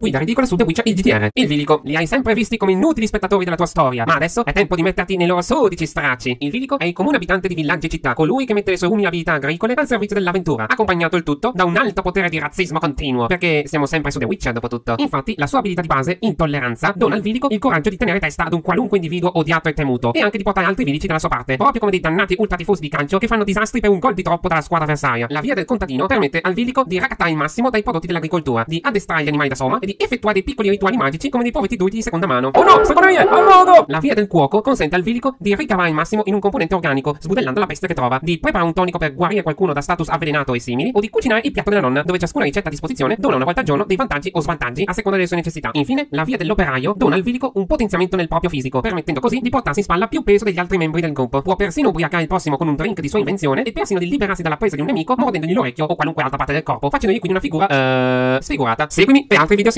Guida ridicola su The Witcher il GTR. Il Vilico, li hai sempre visti come inutili spettatori della tua storia, ma adesso è tempo di metterti nei loro sudici stracci. Il Vilico è il comune abitante di villaggi e città, colui che mette le sue umili abilità agricole al servizio dell'avventura, accompagnato il tutto da un alto potere di razzismo continuo, perché siamo sempre su The Witcher dopo tutto. Infatti, la sua abilità di base, intolleranza, dona al Vilico il coraggio di tenere testa ad un qualunque individuo odiato e temuto, e anche di portare altri vilici dalla sua parte, proprio come dei dannati ultratifosi di calcio che fanno disastri per un gol di troppo dalla squadra avversaria. La via del contadino permette al Vilico di raccattare il massimo dai prodotti dell'agricoltura, di addestrare gli animali da soma e di effettuare piccoli rituali magici come dei poveri druidi di seconda mano. Oh no, seconda mia, a modo! La via del cuoco consente al Vilico di ricavare il massimo in un componente organico, sbudellando la bestia che trova, di preparare un tonico per guarire qualcuno da status avvelenato e simili, o di cucinare il piatto della nonna, dove ciascuna ricetta a disposizione dona una volta al giorno dei vantaggi o svantaggi a seconda delle sue necessità. Infine, la via dell'operaio dona al Vilico un potenziamento nel proprio fisico, permettendo così di portarsi in spalla più peso degli altri membri del gruppo. Può persino ubriacare il prossimo con un drink di sua invenzione e persino di liberarsi dalla presa di un nemico mordendogli l'orecchio o qualunque altra parte del corpo, facendogli quindi una figura, eh, sfigurata. Seguimi per altri video.